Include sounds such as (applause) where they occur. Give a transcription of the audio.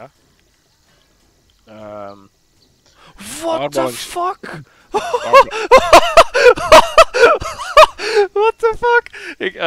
Ja. Ehm What the fuck? (laughs) What the fuck? Ik, uh,